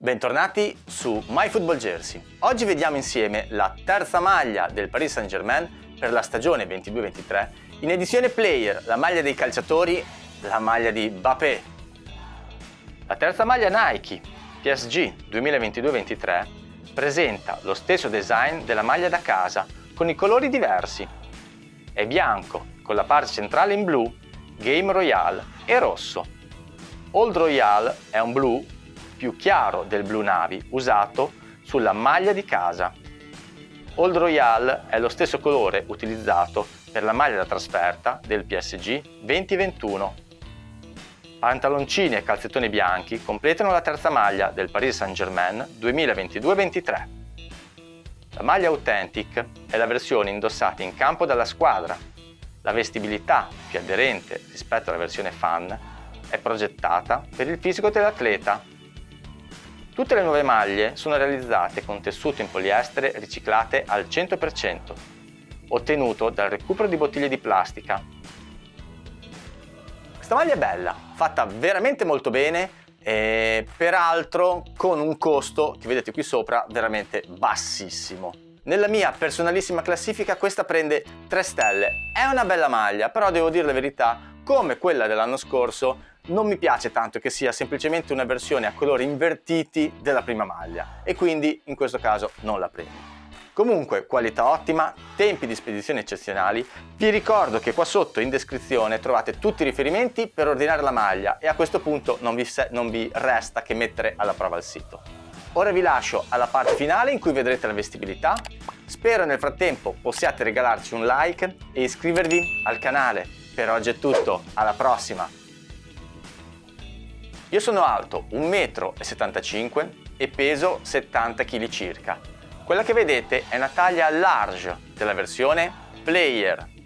Bentornati su MyFootballJersey. Oggi vediamo insieme la terza maglia del Paris Saint-Germain per la stagione 22-23 in edizione Player, la maglia dei calciatori, la maglia di Mbappé. La terza maglia Nike PSG 2022-23 presenta lo stesso design della maglia da casa con i colori diversi. È bianco con la parte centrale in blu, Game Royale e rosso. Old Royale è un blu più chiaro del blu navi usato sulla maglia di casa. Old Royale è lo stesso colore utilizzato per la maglia da trasferta del PSG 2021. Pantaloncini e calzettoni bianchi completano la terza maglia del Paris Saint-Germain 2022-23. La maglia Authentic è la versione indossata in campo dalla squadra. La vestibilità più aderente rispetto alla versione fan è progettata per il fisico dell'atleta Tutte le nuove maglie sono realizzate con tessuto in poliestere riciclate al 100%, ottenuto dal recupero di bottiglie di plastica. Questa maglia è bella, fatta veramente molto bene e peraltro con un costo che vedete qui sopra veramente bassissimo. Nella mia personalissima classifica questa prende 3 stelle. È una bella maglia, però devo dire la verità, come quella dell'anno scorso, non mi piace tanto che sia semplicemente una versione a colori invertiti della prima maglia e quindi in questo caso non la prendo. Comunque, qualità ottima, tempi di spedizione eccezionali. Vi ricordo che qua sotto in descrizione trovate tutti i riferimenti per ordinare la maglia e a questo punto non vi, non vi resta che mettere alla prova il sito. Ora vi lascio alla parte finale in cui vedrete la vestibilità. Spero nel frattempo possiate regalarci un like e iscrivervi al canale. Per oggi è tutto, alla prossima! Io sono alto 1,75 m e peso 70 kg circa. Quella che vedete è una taglia large della versione Player